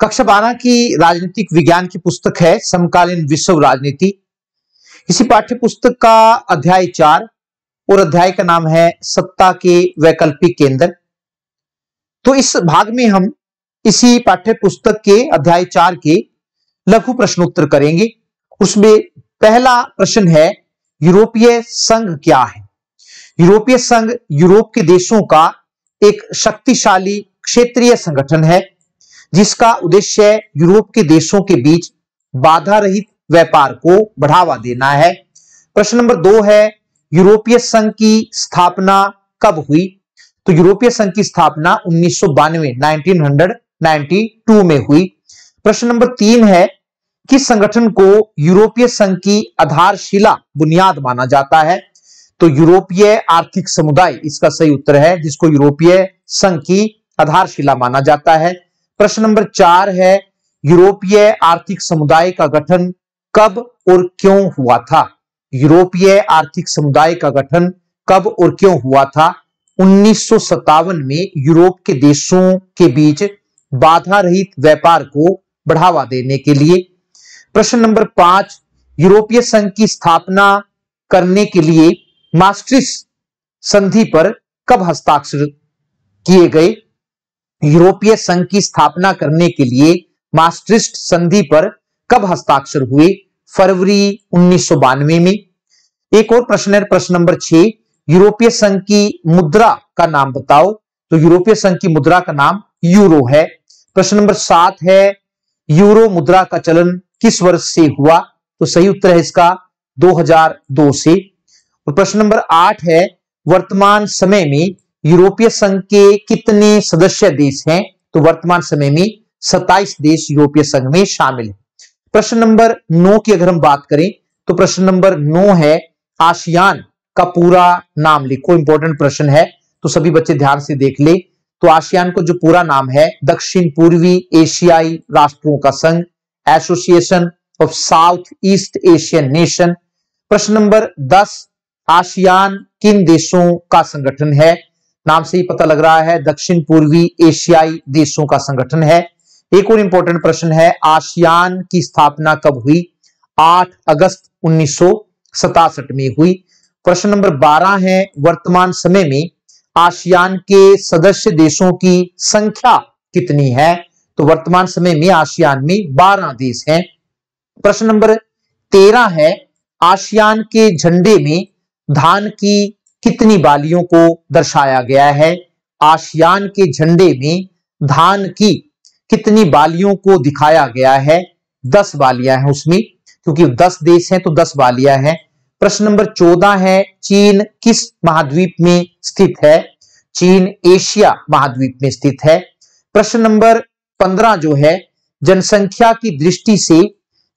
कक्षा बारह की राजनीतिक विज्ञान की पुस्तक है, समकालीन विश्व राजनीति। इसी पाठ्य पुस्तक का अध्याय चार और अध्याय का नाम है, सत्ता के वैकल्पिक केंद्र। तो इस भाग में हम इसी पाठ्य पुस्तक के अध्याय चार के लघु प्रश्नोत्तर करेंगे। उसमें पहला प्रश्न है, यूरोपीय संघ क्या है? यूरोपीय संघ यूरोप के देशों का एक शक्तिशाली क्षेत्रीय संगठन है। जिसका उद्देश्य यूरोप के देशों के बीच बाधा रहित व्यापार को बढ़ावा देना है। प्रश्न नंबर दो है, यूरोपीय संघ की स्थापना कब हुई? तो यूरोपीय संघ की स्थापना उन्नीस सौ बानवे में हुई। प्रश्न नंबर तीन है, किस संगठन को यूरोपीय संघ की आधारशिला बुनियाद माना जाता है? तो यूरोपीय आर्थिक समुदाय, इसका सही उत्तर है, जिसको यूरोपीय संघ की आधारशिला माना जाता है। प्रश्न नंबर चार है, यूरोपीय आर्थिक समुदाय का गठन कब और क्यों हुआ था? यूरोपीय आर्थिक समुदाय का गठन कब और क्यों हुआ था? उन्नीस सौ सत्तावन में यूरोप के देशों के बीच बाधा रहित व्यापार को बढ़ावा देने के लिए। प्रश्न नंबर पाँच, यूरोपीय संघ की स्थापना करने के लिए मास्ट्रिस संधि पर कब हस्ताक्षर किए गए? यूरोपीय संघ की स्थापना करने के लिए मास्ट्रिस्ट संधि पर कब हस्ताक्षर हुए? फरवरी उन्नीस सौ बानवे में। एक और प्रश्न है, प्रश्न नंबर छह, यूरोपीय संघ की मुद्रा का नाम बताओ। तो यूरोपीय संघ की मुद्रा का नाम यूरो है। प्रश्न नंबर सात है, यूरो मुद्रा का चलन किस वर्ष से हुआ? तो सही उत्तर है इसका 2002 से। और प्रश्न नंबर आठ है, वर्तमान समय में यूरोपीय संघ के कितने सदस्य देश हैं? तो वर्तमान समय में 27 देश यूरोपीय संघ में शामिल है। प्रश्न नंबर नौ की अगर हम बात करें तो प्रश्न नंबर नौ है आशियान का पूरा नाम लिखो। इंपॉर्टेंट प्रश्न है तो सभी बच्चे ध्यान से देख ले। तो आशियान को जो पूरा नाम है, दक्षिण पूर्वी एशियाई राष्ट्रों का संघ association of south east Asian nation प्रश्न नंबर दस आशियान किन देशों का संगठन है? नाम से ही पता लग रहा है, दक्षिण पूर्वी एशियाई देशों का संगठन है। एक और इंपॉर्टेंट प्रश्न है आशियान की स्थापना कब हुई? 8 अगस्त उन्नीस में हुई। प्रश्न नंबर 12 है, वर्तमान समय में आशियान के सदस्य देशों की संख्या कितनी है? तो वर्तमान समय में आशियान में 12 देश हैं। प्रश्न नंबर 13 है आशियान के झंडे में धान की कितनी बालियों को दर्शाया गया है? आशियान के झंडे में धान की कितनी बालियों को दिखाया गया है? दस बालियाँ हैं उसमें, क्योंकि दस देश हैं तो दस बालियाँ हैं। प्रश्न नंबर चौदह है, चीन किस महाद्वीप में स्थित है? चीन एशिया महाद्वीप में स्थित है। प्रश्न नंबर पंद्रह जो है, जनसंख्या की दृष्टि से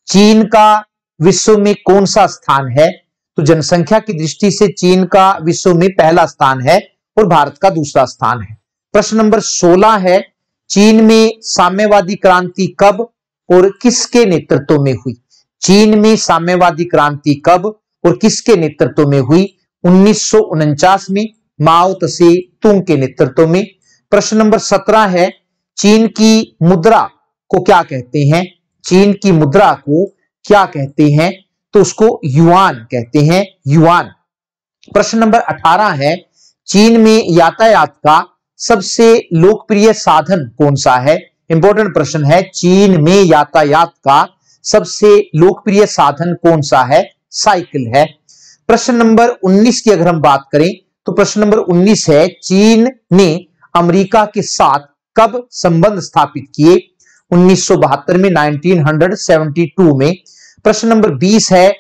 चीन का विश्व में कौन सा स्थान है? तो जनसंख्या की दृष्टि से चीन का विश्व में पहला स्थान है और भारत का दूसरा स्थान है। प्रश्न नंबर 16 है, चीन में साम्यवादी क्रांति कब और किसके नेतृत्व में हुई? चीन में साम्यवादी क्रांति कब और किसके नेतृत्व में हुई? उन्नीस सौ उनचास में माओ तसे तुंग के नेतृत्व में। प्रश्न नंबर सत्रह है, चीन की मुद्रा को क्या कहते हैं? चीन की मुद्रा को क्या कहते हैं? तो उसको युआन कहते हैं, युआन। प्रश्न नंबर 18 है, चीन में यातायात का सबसे लोकप्रिय साधन कौन सा है? इंपॉर्टेंट प्रश्न है, चीन में यातायात का सबसे लोकप्रिय साधन कौन सा है? साइकिल है। प्रश्न नंबर 19 की अगर हम बात करें तो प्रश्न नंबर 19 है, चीन ने अमेरिका के साथ कब संबंध स्थापित किए? उन्नीस सौ बहत्तर में 1972 में प्रश्न नंबर 20 है,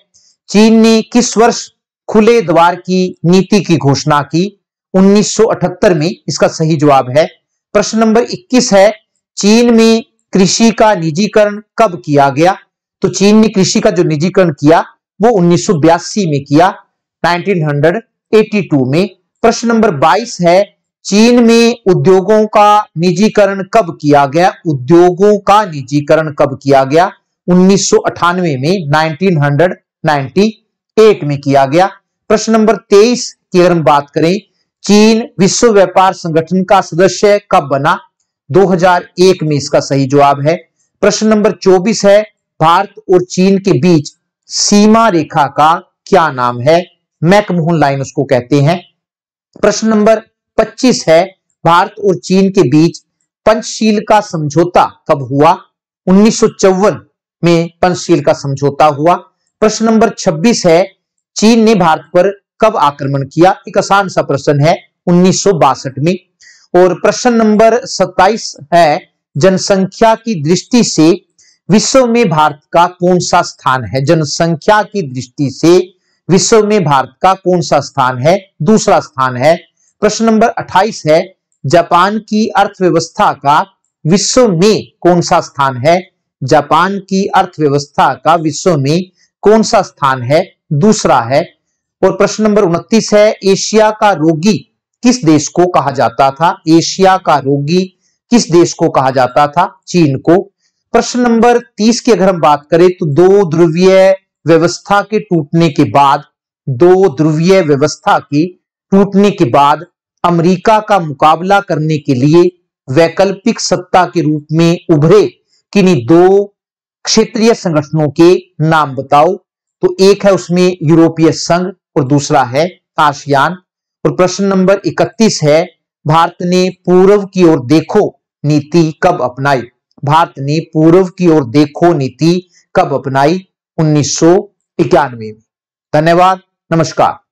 चीन ने किस वर्ष खुले द्वार की नीति की घोषणा की? 1978 में इसका सही जवाब है। प्रश्न नंबर 21 है, चीन में कृषि का निजीकरण कब किया गया? तो चीन ने कृषि का जो निजीकरण किया, वो उन्नीस सौ बयासी में किया 1982 में। प्रश्न नंबर 22 है, चीन में उद्योगों का निजीकरण कब किया गया? उद्योगों का निजीकरण कब किया गया? उन्नीस सौ अठानवे में 1998 में किया गया। प्रश्न नंबर 23 की अगर हम बात करें, चीन विश्व व्यापार संगठन का सदस्य कब बना? 2001 में इसका सही जवाब है। प्रश्न नंबर 24 है, भारत और चीन के बीच सीमा रेखा का क्या नाम है? मैकमोहन लाइन उसको कहते हैं। प्रश्न नंबर 25 है, भारत और चीन के बीच पंचशील का समझौता कब हुआ? उन्नीस सौ चौवन में पंचशील का समझौता हुआ। प्रश्न नंबर 26 है, चीन ने भारत पर कब आक्रमण किया? एक आसान सा प्रश्न है, उन्नीस सौ बासठ में। और प्रश्न नंबर 27 है, जनसंख्या की दृष्टि से विश्व में भारत का कौन सा स्थान है? जनसंख्या की दृष्टि से विश्व में भारत का कौन सा स्थान है? दूसरा स्थान है। प्रश्न नंबर 28 है, जापान की अर्थव्यवस्था का विश्व में कौन सा स्थान है? जापान की अर्थव्यवस्था का विश्व में कौन सा स्थान है? दूसरा है, और प्रश्न नंबर उनतीस है, एशिया का रोगी किस देश को कहा जाता था? एशिया का रोगी किस देश को कहा जाता था? चीन को। प्रश्न नंबर तीस की अगर हम बात करें तो दो ध्रुवीय व्यवस्था के टूटने के बाद, दो ध्रुवीय व्यवस्था के टूटने के बाद अमेरिका का मुकाबला करने के लिए वैकल्पिक सत्ता के रूप में उभरे किन्हीं दो क्षेत्रीय संगठनों के नाम बताओ तो एक है उसमें यूरोपीय संघ और दूसरा है आसियान। और प्रश्न नंबर 31 है, भारत ने पूर्व की ओर देखो नीति कब अपनाई? भारत ने पूर्व की ओर देखो नीति कब अपनाई? उन्नीस सौ इक्यानवे में। धन्यवाद, नमस्कार।